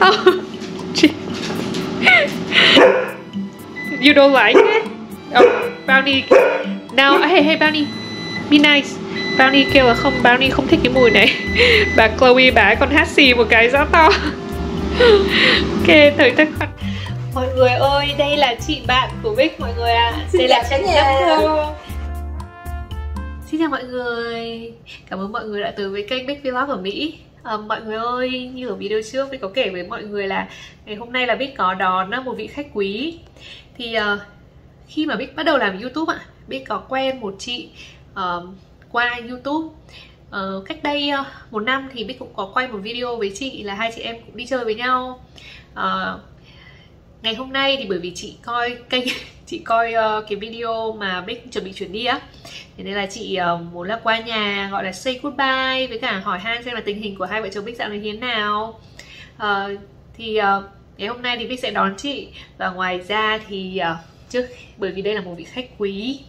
oh, you don't like it? Oh, Brownie. Now, hey, hey, Brownie. Be nice. Brownie kêu là không, Brownie không thích cái mùi này. Bà Chloe bà ấy còn hát xì một cái rõ to. ok, thời tất khoản. Mọi người ơi, đây là chị bạn của Bích mọi người ạ. À. Đây là chị Thơ. Xin chào mọi người Cảm ơn mọi người đã tới với kênh Big Vlog ở Mỹ à, Mọi người ơi, như ở video trước mình có kể với mọi người là Ngày hôm nay là Bích có đón ờ, một vị khách quý. Thì à, khi mà Bích bắt đầu làm Youtube ạ Bích có quen một chị à, qua Youtube. À, Cách đây một năm thì Bích cũng có quay một video với chị Là hai chị em cũng đi chơi với nhau. À, Ngày hôm nay thì bởi vì chị coi kênh chị coi uh, cái video mà Bích chuẩn bị chuyển đi á. Thế nên là chị uh, muốn là qua nhà gọi là say goodbye với cả hỏi han xem là tình hình của hai vợ chồng Bích dạo này như thế nào. Uh, Thì uh, ngày hôm nay thì Bích sẽ đón chị. Và ngoài ra thì uh, trước bởi vì đây là một vị khách quý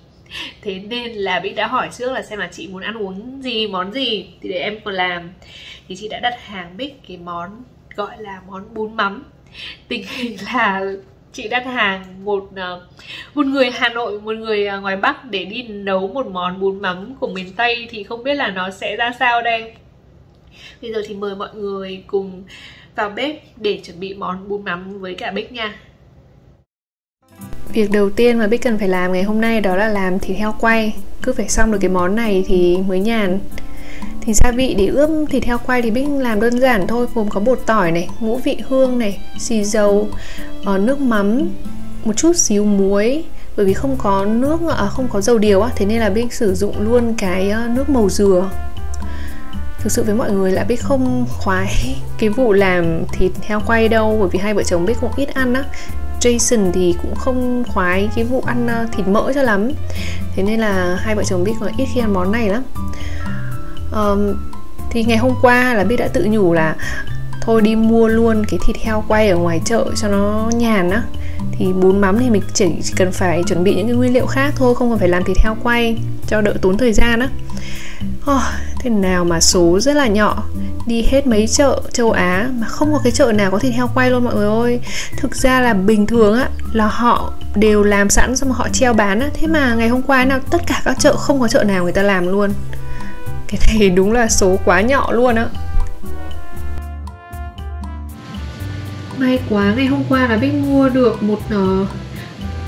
Thế nên là Bích đã hỏi trước là xem là chị muốn ăn uống gì, món gì Thì để em còn làm. Thì chị đã đặt hàng Bích cái món gọi là món bún mắm Tình hình là chị đặt hàng một ờ, một người Hà Nội, một người ờ, ngoài Bắc để đi nấu một món bún mắm của miền Tây thì không biết là nó sẽ ra sao đây. Bây giờ thì mời mọi người cùng vào bếp để chuẩn bị món bún mắm với cả Bích nha. Việc đầu tiên mà Bích cần phải làm ngày hôm nay đó là làm thịt heo quay. Cứ phải xong được cái món này thì mới nhàn. Thì gia vị để ướp thịt heo quay thì Bích làm đơn giản thôi. Gồm có bột tỏi này, ngũ vị hương này, xì dầu, ờ, nước mắm, một chút xíu muối. Bởi vì không có nước, à, không có dầu điều á Thế nên là Bích sử dụng luôn cái ờ, nước màu dừa. Thực sự với mọi người là Bích không khoái cái vụ làm thịt heo quay đâu Bởi vì hai vợ chồng Bích cũng ít ăn á. Jason thì cũng không khoái cái vụ ăn ờ, thịt mỡ cho lắm. Thế nên là hai vợ chồng Bích còn ít khi ăn món này lắm um, thì ngày hôm qua là biết đã tự nhủ là thôi đi mua luôn cái thịt heo quay ở ngoài chợ cho nó nhàn á. Thì bún mắm thì mình chỉ, chỉ cần phải chuẩn bị những cái nguyên liệu khác thôi không cần phải làm thịt heo quay cho đỡ tốn thời gian á. Oh, thế nào mà số rất là nhỏ. Đi hết mấy chợ châu Á mà không có cái chợ nào có thịt heo quay luôn mọi người ơi. Thực ra là bình thường á là họ đều làm sẵn xong mà họ treo bán á. Thế mà ngày hôm qua nào tất cả các chợ không có chợ nào người ta làm luôn cái này đúng là số quá nhỏ luôn á. May quá ngày hôm qua là Bích mua được một uh,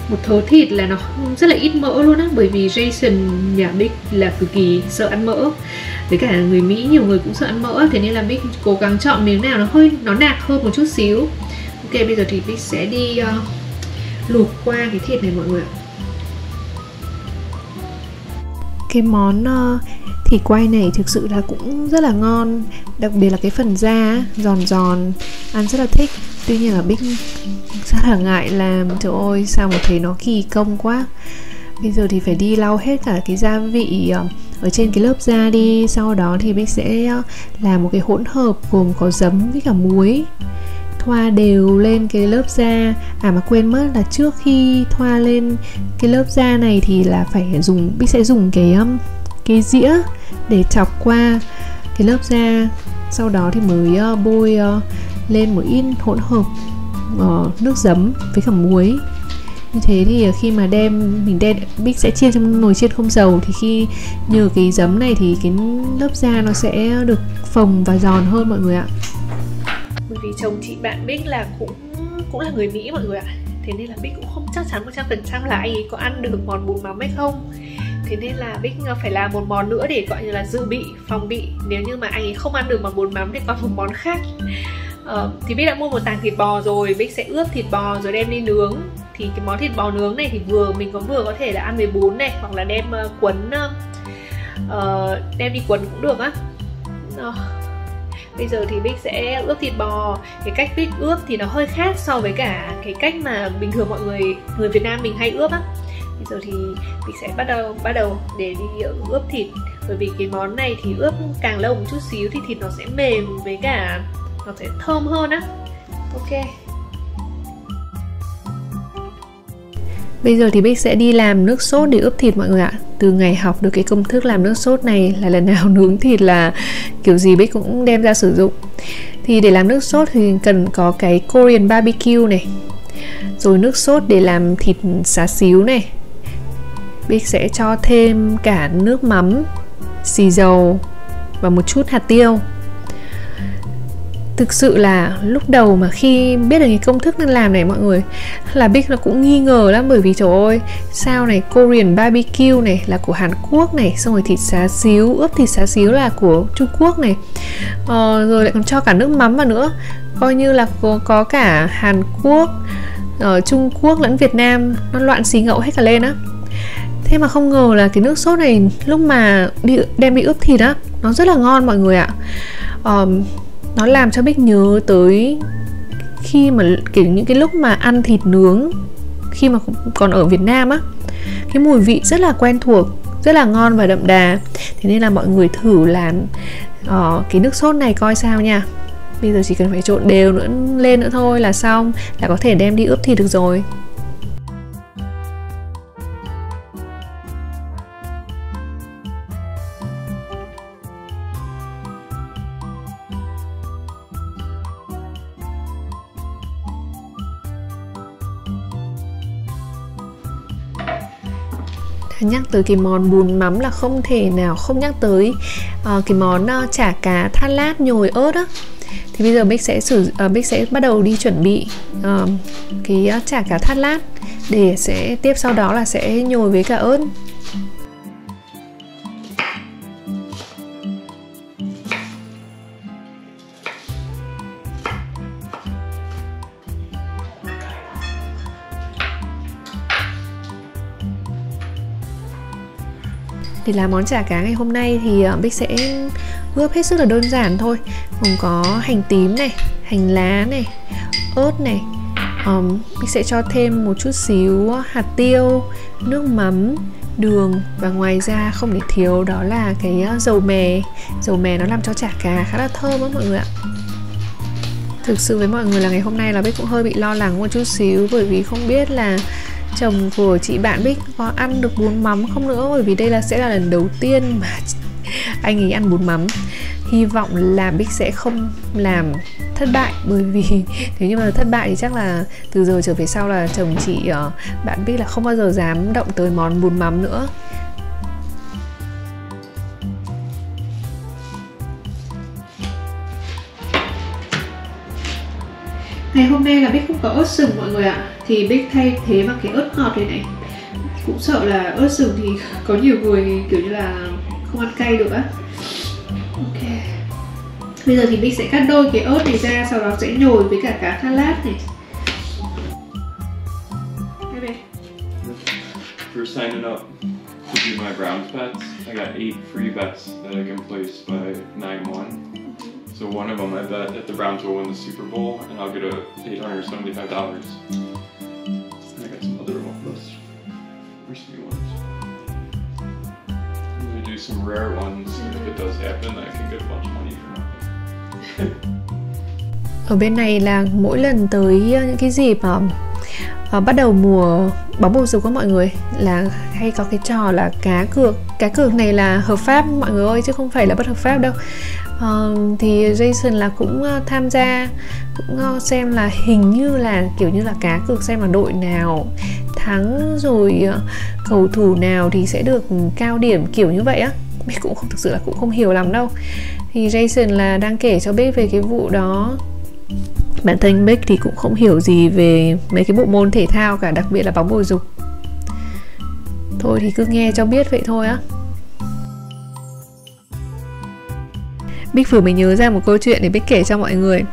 một thớ thịt là nó rất là ít mỡ luôn á bởi vì Jason nhà Bích là cực kỳ sợ ăn mỡ. Với cả người Mỹ nhiều người cũng sợ ăn mỡ thế nên là Bích cố gắng chọn miếng nào nó hơi nó nạc hơn một chút xíu. Ok bây giờ thì Bích sẽ đi uh, luộc qua cái thịt này mọi người ạ. Cái món uh, thì quay này thực sự là cũng rất là ngon, đặc biệt là cái phần da giòn giòn, ăn rất là thích. Tuy nhiên là bích rất là ngại làm, trời ơi, sao mà thấy nó kỳ công quá. Bây giờ thì phải đi lau hết cả cái gia vị ờ, ở trên cái lớp da đi. Sau đó thì bích sẽ ờ, làm một cái hỗn hợp gồm có giấm với cả muối. Thoa đều lên cái lớp da. À mà quên mất là trước khi thoa lên cái lớp da này thì là phải dùng, bích sẽ dùng cái cái dĩa để chọc qua cái lớp da. Sau đó thì mới uh, bôi uh, lên một ít hỗn hợp uh, nước giấm với cả muối. Như thế thì khi mà đem mình đem bích sẽ chiên trong nồi chiên không dầu. Thì khi nhờ cái giấm này thì cái lớp da nó sẽ được phồng và giòn hơn mọi người ạ. Bởi vì chồng chị bạn bích là cũng cũng là người mỹ mọi người ạ. Thế nên là bích cũng không chắc chắn một trăm phần trăm là anh ấy có ăn được món bún mắm hay không thế nên là Bích ờ, phải làm một món nữa để gọi như là dự bị phòng bị. Nếu như mà anh ấy không ăn được món bún mắm thì còn một món khác. Ờ, thì Bích đã mua một tàng thịt bò rồi. Bích sẽ ướp thịt bò rồi đem đi nướng. Thì cái món thịt bò nướng này thì vừa mình có vừa có thể là ăn với bún này hoặc là đem uh, quấn uh, đem đi quấn cũng được á. Uh, bây giờ thì Bích sẽ ướp thịt bò. Cái cách Bích ướp thì nó hơi khác so với cả cái cách mà bình thường mọi người người Việt Nam mình hay ướp á bây giờ thì mình sẽ bắt đầu bắt đầu để đi ờ, ướp thịt. Bởi vì cái món này thì ướp càng lâu một chút xíu thì thịt nó sẽ mềm với cả nó sẽ thơm hơn á. Ok. Bây giờ thì Bích sẽ đi làm nước sốt để ướp thịt mọi người ạ. Từ ngày học được cái công thức làm nước sốt này là lần nào nướng thịt là kiểu gì Bích cũng đem ra sử dụng. Thì để làm nước sốt thì cần có cái Korean barbecue này, Rồi nước sốt để làm thịt xá xíu này Bích sẽ cho thêm cả nước mắm, xì dầu và một chút hạt tiêu. Thực sự là lúc đầu mà khi biết được cái công thức nên làm này mọi người là Bích nó cũng nghi ngờ lắm bởi vì trời ơi sao này Korean barbecue này là của Hàn Quốc này xong rồi thịt xá xíu ướp thịt xá xíu là của Trung Quốc này. Ờ, rồi lại còn cho cả nước mắm vào nữa. Coi như là có, có cả Hàn Quốc ở Trung Quốc lẫn Việt Nam nó loạn xì ngậu hết cả lên á thế mà không ngờ là cái nước sốt này lúc mà đi đem đi ướp thịt á nó rất là ngon mọi người ạ. Um, nó làm cho bích nhớ tới khi mà kiểu những cái lúc mà ăn thịt nướng khi mà còn ở Việt Nam á. Cái mùi vị rất là quen thuộc rất là ngon và đậm đà. Thế nên là mọi người thử làm uh, cái nước sốt này coi sao nha. Bây giờ chỉ cần phải trộn đều nữa lên nữa thôi là xong là có thể đem đi ướp thịt được rồi. Nhắc tới cái món bún mắm là không thể nào không nhắc tới uh, cái món uh, chả cá thát lát nhồi ớt á. Thì bây giờ Bích sẽ sử uh, Bích sẽ bắt đầu đi chuẩn bị uh, cái uh, chả cá thát lát để sẽ tiếp sau đó là sẽ nhồi với cả ớt. Thì là món chả cá ngày hôm nay thì ờ, Bích sẽ ướp hết sức là đơn giản thôi. Gồm có hành tím này hành lá này ớt này. Um, Bích sẽ cho thêm một chút xíu ờ, hạt tiêu nước mắm đường và ngoài ra không để thiếu đó là cái ờ, dầu mè. Dầu mè nó làm cho chả cá khá là thơm á mọi người ạ. Thực sự với mọi người là ngày hôm nay là bích cũng hơi bị lo lắng một chút xíu bởi vì không biết là chồng của chị bạn Bích có ăn được bún mắm không nữa? Bởi vì đây là, sẽ là lần đầu tiên mà anh ấy ăn bún mắm. Hy vọng là Bích sẽ không làm thất bại, bởi vì nếu như mà thất bại thì chắc là từ giờ trở về sau là chồng chị ờ, bạn Bích là không bao giờ dám động tới món bún mắm nữa. Ngày hôm nay là Bích không có ớt sừng mọi người ạ. Thì Bích thay thế bằng cái ớt ngọt này này. Cũng sợ là ớt sừng thì có nhiều người kiểu như là không ăn cay được á. Ok. Bây giờ thì Bích sẽ cắt đôi cái ớt này ra sau đó sẽ nhồi với cả cá thát lát này We're signing up to do my Browns bets, I got eight free bets that I can place by 9-1. So one of them I bet that the Browns will win the Super Bowl, and I'll get a $875. And I got some other ones, risky ones. I'm gonna do some rare ones, and if it does happen, I can get a bunch of money for nothing. Ở bên này là mỗi lần tới ờ, những cái dịp mà uh, bắt đầu mùa bóng bầu dục của mọi người là hay có cái trò là cá cược cá cược này là hợp pháp mọi người ơi chứ không phải là bất hợp pháp đâu uh, thì Jason là cũng uh, tham gia cũng uh, xem là hình như là kiểu như là cá cược xem là đội nào thắng rồi uh, cầu thủ nào thì sẽ được cao điểm kiểu như vậy á. Mình cũng không thực sự là cũng không hiểu lắm đâu. Thì Jason là đang kể cho biết về cái vụ đó. Bản thân Bích thì cũng không hiểu gì về mấy cái bộ môn thể thao cả đặc biệt là bóng bầu dục. Thôi thì cứ nghe cho biết vậy thôi á. Bích vừa mới nhớ ra một câu chuyện để Bích kể cho mọi người.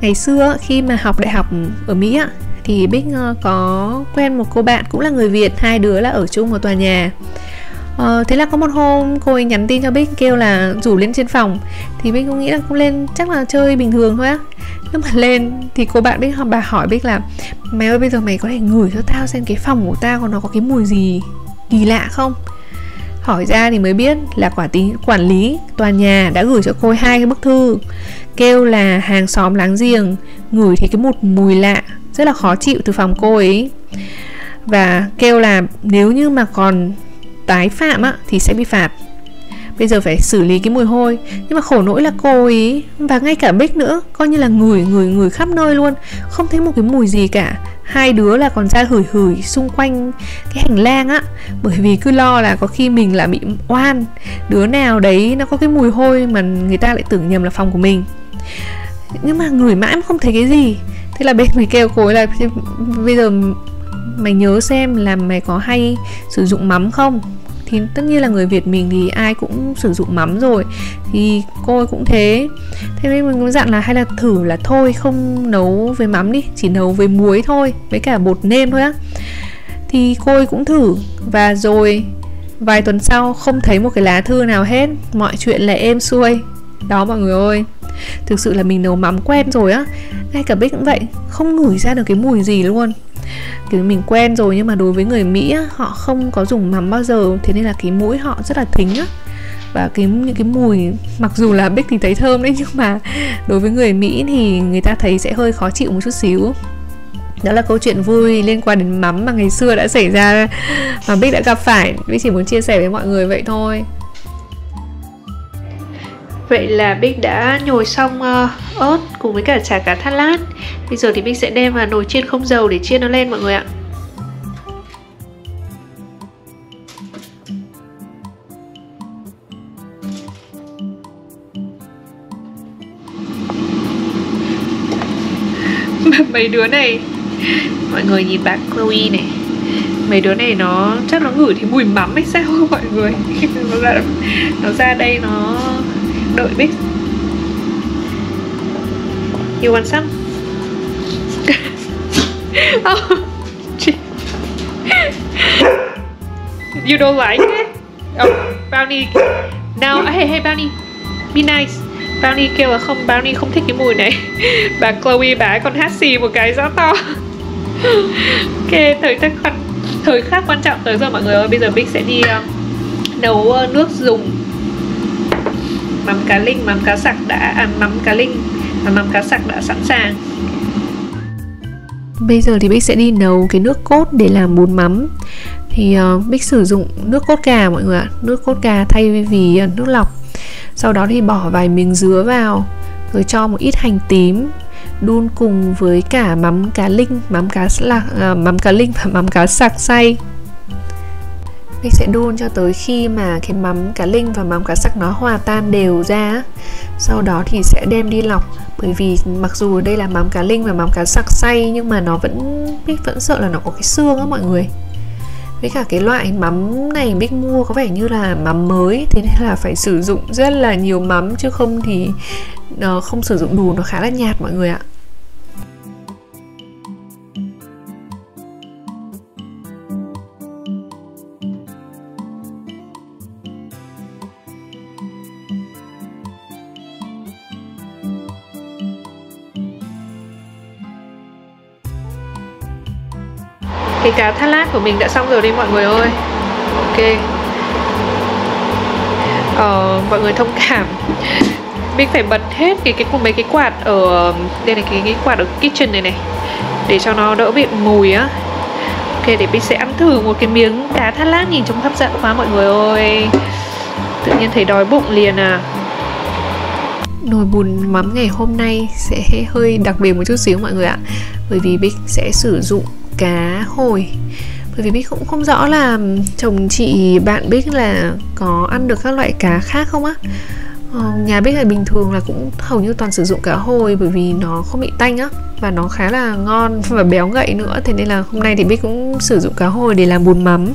Ngày xưa khi mà học đại học ở Mỹ á Thì Bích ờ, có quen một cô bạn cũng là người Việt Hai đứa là ở chung một tòa nhà. Ờ, thế là có một hôm cô ấy nhắn tin cho Bích kêu là rủ lên trên phòng. Thì Bích cũng nghĩ là cũng lên chắc là chơi bình thường thôi á. Lúc mà lên thì cô bạn Bích bà hỏi Bích là Mày ơi bây giờ mày có thể ngửi cho tao xem cái phòng của tao còn nó có cái mùi gì kỳ lạ không? Hỏi ra thì mới biết là quả tí, quản lý tòa nhà đã gửi cho cô hai cái bức thư, kêu là hàng xóm láng giềng ngửi thấy cái một mùi lạ, rất là khó chịu từ phòng cô ấy. Và kêu là nếu như mà còn tái phạm á, thì sẽ bị phạt bây giờ phải xử lý cái mùi hôi. Nhưng mà khổ nỗi là cô ý. Và ngay cả bích nữa, coi như là người người người khắp nơi luôn. Không thấy một cái mùi gì cả. Hai đứa là còn ra hửi hửi xung quanh cái hành lang á. Bởi vì cứ lo là có khi mình là bị oan. Đứa nào đấy nó có cái mùi hôi mà người ta lại tưởng nhầm là phòng của mình. Nhưng mà người mãi mà không thấy cái gì. Thế là bên mình kêu cô ấy là, bây giờ mày nhớ xem là mày có hay sử dụng mắm không? Thì tất nhiên là người Việt mình thì ai cũng sử dụng mắm rồi. Thì cô ấy cũng thế. Thế nên mình cũng dặn là hay là thử là thôi, không nấu với mắm đi, chỉ nấu với muối thôi, với cả bột nêm thôi á. Thì cô ấy cũng thử. Và rồi, vài tuần sau không thấy một cái lá thư nào hết. Mọi chuyện là êm xuôi. Đó mọi người ơi. Thực sự là mình nấu mắm quen rồi á. Ngay cả bếp cũng vậy, không ngửi ra được cái mùi gì luôn kiểu mình quen rồi nhưng mà đối với người mỹ á, họ không có dùng mắm bao giờ. Thế nên là cái mũi họ rất là thính á. Và cái những cái mùi mặc dù là bích thì thấy thơm đấy nhưng mà đối với người mỹ thì người ta thấy sẽ hơi khó chịu một chút xíu. Đó là câu chuyện vui liên quan đến mắm mà ngày xưa đã xảy ra mà bích đã gặp phải. Bích chỉ muốn chia sẻ với mọi người vậy thôi. Vậy là Bích đã nhồi xong uh, ớt cùng với cả chả cá thắt lát Bây giờ thì Bích sẽ đem vào nồi chiên không dầu để chiên nó lên mọi người ạ. Mấy đứa này mọi người nhìn bạn Chloe này. Mấy đứa này nó chắc nó ngửi thấy mùi mắm hay sao mọi người. Nó ra nó ra đây nó đợi Bích. You want some? oh, you don't like it? Oh, Brownie. Now, hey, hey Brownie. Be nice. Brownie kêu là không, Brownie không thích cái mùi này. Bà Chloe bà còn hát xì một cái rõ to. Ok, thời khắc thời khắc quan trọng tới rồi mọi người ơi Bây giờ Big sẽ đi uh, nấu uh, nước dùng mắm cá linh mắm cá sặc đã à, mắm cá linh và mắm cá sặc đã sẵn sàng. Bây giờ thì Bích sẽ đi nấu cái nước cốt để làm bún mắm. Thì uh, Bích sử dụng nước cốt gà mọi người ạ. Nước cốt gà thay vì uh, nước lọc. Sau đó thì bỏ vài miếng dứa vào Rồi cho một ít hành tím Đun cùng với cả mắm cá linh Mắm cá, lạc, uh, ờ, mắm cá linh và mắm cá sặc xay mình sẽ đun cho tới khi mà cái mắm cá linh và mắm cá sắc nó hòa tan đều ra sau đó thì sẽ đem đi lọc. Bởi vì mặc dù đây là mắm cá linh và mắm cá sặc xay, nhưng mà nó vẫn Bích vẫn sợ là nó có cái xương á mọi người. Với cả cái loại mắm này Bích mua có vẻ như là mắm mới, Thế nên là phải sử dụng rất là nhiều mắm, Chứ không thì nó không sử dụng đủ, Nó khá là nhạt mọi người ạ. Cái cá thắt lát của mình đã xong rồi đi mọi người ơi. Ok. Ờ, mọi người thông cảm. Mình phải bật hết cái cái cùng mấy cái quạt ở đây này cái, cái quạt ở kitchen này này để cho nó đỡ bị mùi á. Ok để mình sẽ ăn thử một cái miếng cá thắt lát nhìn trông hấp dẫn quá mọi người ơi. Tự nhiên thấy đói bụng liền à. Nồi bún mắm ngày hôm nay sẽ hơi đặc biệt một chút xíu mọi người ạ. Bởi vì Bích sẽ sử dụng cá. Hồi. Bởi vì Bích cũng không rõ là chồng chị bạn Bích là có ăn được các loại cá khác không á. Ờ, nhà Bích là bình thường là cũng hầu như toàn sử dụng cá hồi bởi vì nó không bị tanh á và nó khá là ngon và béo ngậy nữa. Thế nên là hôm nay thì Bích cũng sử dụng cá hồi để làm bún mắm.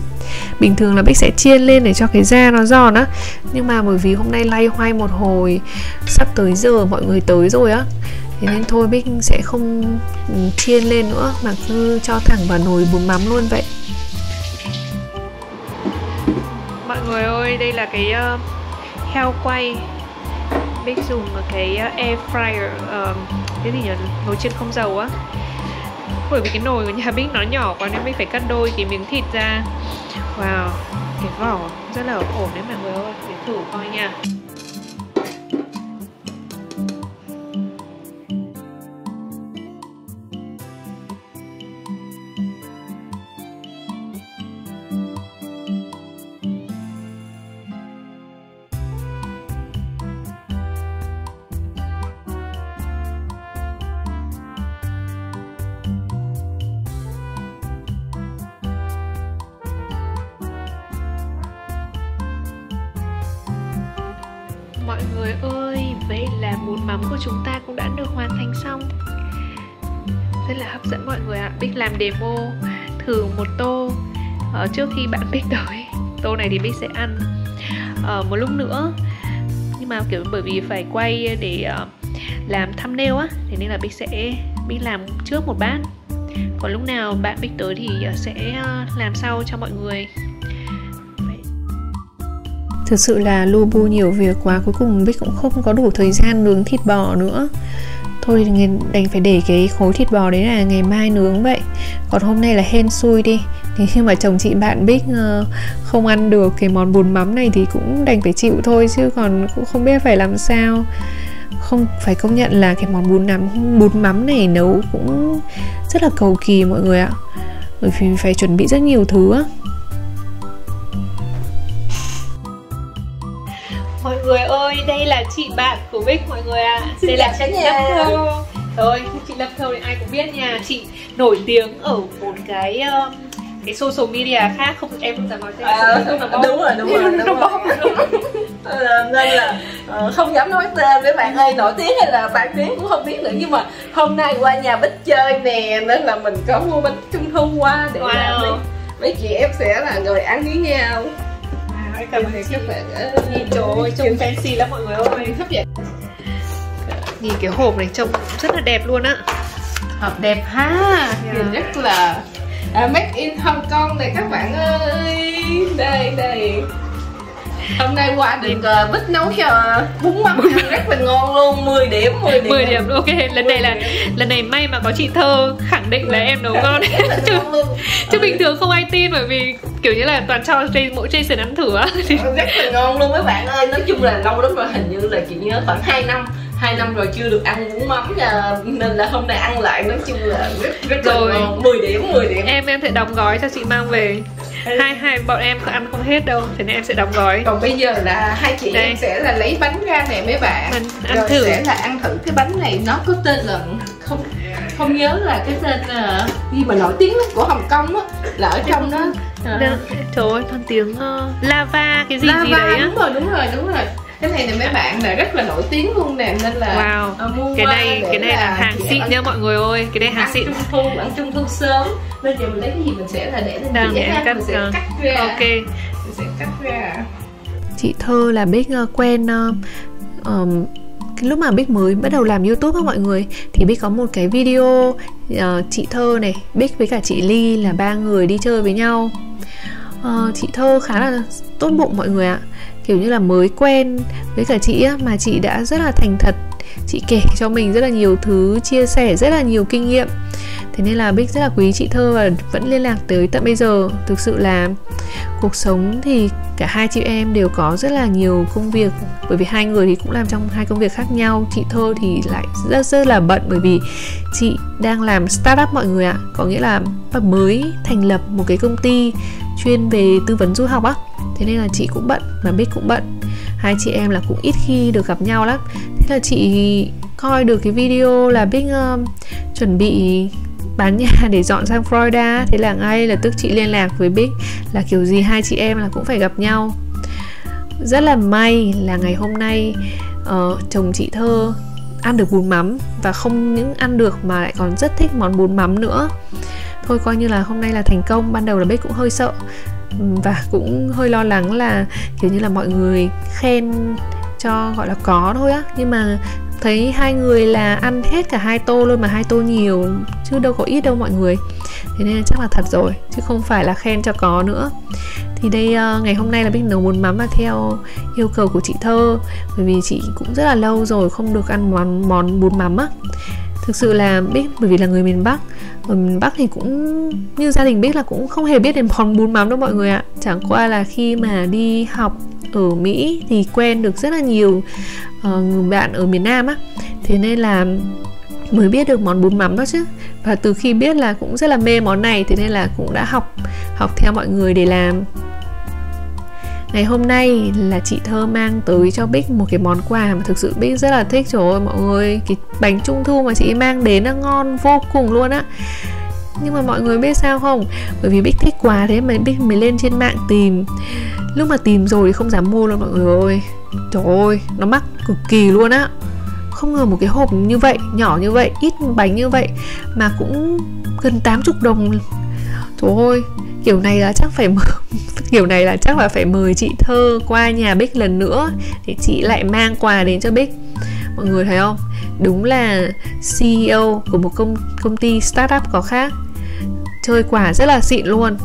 Bình thường là Bích sẽ chiên lên để cho cái da nó giòn á. Nhưng mà bởi vì hôm nay lay hoay một hồi sắp tới giờ mọi người tới rồi á thế nên thôi Bích sẽ không chiên lên nữa mà cứ cho thẳng vào nồi bún mắm luôn vậy. Mọi người ơi đây là cái uh, heo quay. Bích dùng cái uh, air fryer uh, cái gì nhỉ? Nồi chiên không dầu á. Bởi vì cái nồi của nhà Bích nó nhỏ quá nên Bích phải cắt đôi cái miếng thịt ra. Wow cái vỏ rất là ổn đấy mọi người ơi. Để thử coi nha. Mọi người ơi, vậy là bún mắm của chúng ta cũng đã được hoàn thành xong. Rất là hấp dẫn mọi người ạ. Bích làm demo thử một tô. Uh, trước khi bạn Bích tới Tô này thì Bích sẽ ăn. Uh, một lúc nữa. Nhưng mà kiểu bởi vì phải quay để uh, làm thumbnail á Thế nên là Bích sẽ Bích làm trước một bát. Còn lúc nào bạn Bích tới thì sẽ làm sau cho mọi người. Thực sự là lu bu nhiều việc quá, Cuối cùng Bích cũng không có đủ thời gian nướng thịt bò nữa. Thôi thì đành phải để cái khối thịt bò đấy là ngày mai nướng vậy. Còn hôm nay là hên xui đi. Thì khi mà chồng chị bạn Bích ờ, không ăn được cái món bún mắm này Thì cũng đành phải chịu thôi, chứ còn cũng không biết phải làm sao. Không, phải công nhận là cái món bún mắm bún mắm này nấu cũng rất là cầu kỳ mọi người ạ. Bởi vì phải chuẩn bị rất nhiều thứ á. Ơi đây là chị bạn của bích mọi người ạ. À. đây là chị lâm thơ rồi chị lâm thơ thì ai cũng biết nha. Chị nổi tiếng ở một cái um, cái social media khác. Không em không dám nói tên. À, đúng rồi đúng rồi đúng rồi, đúng rồi. Ờ, nên là uh, không dám nói tên với bạn ơi nổi tiếng hay là bạn tiếng cũng không biết nữa. Nhưng mà hôm nay qua nhà bích chơi nè nên là mình có mua bánh trung thu qua để wow. làm với, với chị em sẽ là người ăn với nhau Cảm ơn các bạn Nhìn trời ơi, trông fancy lắm mọi người ơi Hấp dẫn Nhìn cái hộp này trông rất là đẹp luôn á. Hộp đẹp ha. Yeah. Nhìn rất là à, Make in Hong Kong này các bạn ơi. Đây, đây Hôm nay qua được uh, Bích nấu cho bún mắm ăn rất là ngon luôn 10 điểm 10 điểm. 10 điểm ok. Lần này là lần này may mà có chị Thơ khẳng định là em nấu ngon. chứ, chứ bình thường không ai tin bởi vì kiểu như là toàn cho mỗi Jason ăn thử á. Thì... rất là ngon luôn. Mấy bạn ơi nói chung là lâu lắm rồi hình như là chị nhớ khoảng 2 năm hai năm rồi chưa được ăn bún mắm nha. Nên là hôm nay ăn lại nói chung là rất rất rồi. là ngon. 10 điểm 10 điểm. Em em sẽ đóng gói cho chị mang về hai hai bọn em ăn không hết đâu thế nên em sẽ đóng gói. Còn bây giờ là hai chị Đây. em sẽ là lấy bánh ra nè mấy bạn. Ăn, ăn rồi thử. sẽ là ăn thử cái bánh này nó có tên là không không nhớ là cái tên là gì mà nổi tiếng lắm của Hồng Kông á là ở trong đó. À. trời ơi con tiếng uh, lava cái gì lava, gì đấy á. đúng rồi đúng rồi đúng rồi cái này là mấy bạn là rất là nổi tiếng luôn nè nên là wow. uh, mua cái này cái này là, là hàng xịn nha mọi người ơi. Cái này hàng xịn. trung thu ăn trung thu sớm. Bây giờ mình lấy cái gì mình sẽ là để lên Đang dĩa cắt, mình sẽ uh, cắt ra. Ok. Mình sẽ cắt ra. Chị thơ là biết uh, quen uh, um, cái lúc mà Bích mới bắt đầu làm YouTube á mọi người. Thì Bích có một cái video uh, chị Thơ này, Bích với cả chị Ly là ba người đi chơi với nhau. Uh, chị Thơ khá là tốt bụng mọi người ạ kiểu như là mới quen với cả chị á, mà chị đã rất là thành thật. Chị kể cho mình rất là nhiều thứ, chia sẻ rất là nhiều kinh nghiệm. Thế nên là bích rất là quý chị thơ và vẫn liên lạc tới tận bây giờ. Thực sự là cuộc sống thì cả hai chị em đều có rất là nhiều công việc, bởi vì hai người thì cũng làm trong hai công việc khác nhau. Chị thơ thì lại rất rất là bận, bởi vì chị đang làm startup mọi người ạ. Có nghĩa là mới thành lập một cái công ty chuyên về tư vấn du học á thế nên là chị cũng bận mà bích cũng bận. Hai chị em là cũng ít khi được gặp nhau lắm. Thế là chị coi được cái video là bích uh, chuẩn bị bán nhà để dọn sang Florida. Thế là ngay lập tức chị liên lạc với Bích là kiểu gì hai chị em là cũng phải gặp nhau. Rất là may là ngày hôm nay uh, chồng chị thơ ăn được bún mắm và không những ăn được mà lại còn rất thích món bún mắm nữa. Thôi coi như là hôm nay là thành công ban đầu là bích cũng hơi sợ và cũng hơi lo lắng là kiểu như là mọi người khen cho gọi là có thôi á. Nhưng mà thấy hai người là ăn hết cả hai tô luôn mà hai tô nhiều, chứ đâu có ít đâu mọi người. Thế nên chắc là thật rồi, chứ không phải là khen cho có nữa. Thì đây ờ, ngày hôm nay là bích nấu bún mắm là theo yêu cầu của chị thơ. Bởi vì chị cũng rất là lâu rồi không được ăn món món bún mắm á thực sự là biết bởi vì là người miền bắc. Ở miền bắc thì cũng như gia đình biết là cũng không hề biết đến món bún mắm đâu mọi người ạ. Chẳng qua là khi mà đi học ở mỹ thì quen được rất là nhiều uh, người bạn ở miền nam á. Thế nên là mới biết được món bún mắm đó chứ. Và từ khi biết là cũng rất là mê món này thế nên là cũng đã học học theo mọi người để làm ngày hôm nay là chị thơ mang tới cho bích một cái món quà mà thực sự bích rất là thích. Trời ơi, mọi người, cái bánh trung thu mà chị mang đến nó ngon vô cùng luôn á. Nhưng mà mọi người biết sao không? Bởi vì Bích thích quá thế mà Bích mới lên trên mạng tìm. Lúc mà tìm rồi thì không dám mua luôn, mọi người ơi. Trời ơi, nó mắc cực kỳ luôn á. Không ngờ một cái hộp như vậy, nhỏ như vậy, ít bánh như vậy mà cũng gần 80 đồng. Trời ơi kiểu này là chắc phải kiểu này là chắc là phải mời chị thơ qua nhà bích lần nữa thì chị lại mang quà đến cho bích. Mọi người thấy không? Đúng là ceo của một công công ty startup có khác. Chơi quà rất là xịn luôn.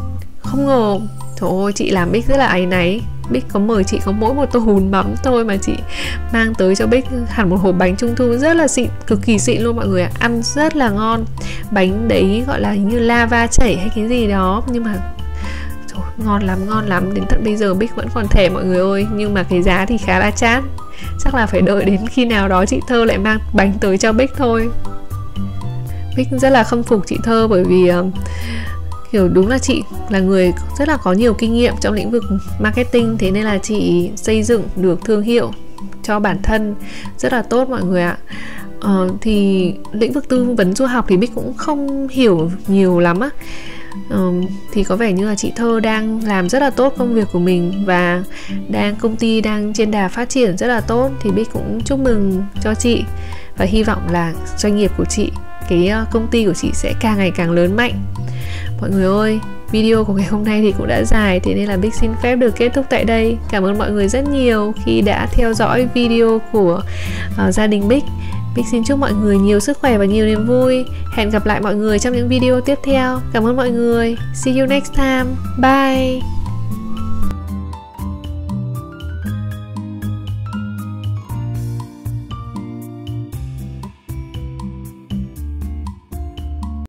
Không ngờ trời ơi, chị làm bích rất là áy náy. Bích có mời chị có mỗi một tô hùn mắm thôi mà chị mang tới cho Bích hẳn một hộp bánh trung thu rất là xịn, cực kỳ xịn luôn mọi người ạ. Ăn rất là ngon. Bánh đấy gọi là hình như lava chảy hay cái gì đó nhưng mà Trời, ngon lắm ngon lắm đến tận bây giờ Bích vẫn còn thèm mọi người ơi nhưng mà cái giá thì khá là chát chắc là phải đợi đến khi nào đó chị Thơ lại mang bánh tới cho Bích thôi Bích rất là khâm phục chị Thơ bởi vì uh, hiểu đúng là chị là người rất là có nhiều kinh nghiệm trong lĩnh vực marketing thế nên là chị xây dựng được thương hiệu cho bản thân rất là tốt mọi người ạ. Ờ, thì lĩnh vực tư vấn du học thì bích cũng không hiểu nhiều lắm á. Ờ, thì có vẻ như là chị thơ đang làm rất là tốt công việc của mình và đang công ty đang trên đà phát triển rất là tốt thì bích cũng chúc mừng cho chị và hy vọng là doanh nghiệp của chị cái ờ, công ty của chị sẽ càng ngày càng lớn mạnh mọi người ơi video của ngày hôm nay thì cũng đã dài thế nên là Big xin phép được kết thúc tại đây. Cảm ơn mọi người rất nhiều khi đã theo dõi video của uh, gia đình Big. Big xin chúc mọi người nhiều sức khỏe và nhiều niềm vui. Hẹn gặp lại mọi người trong những video tiếp theo. Cảm ơn mọi người. See you next time. Bye.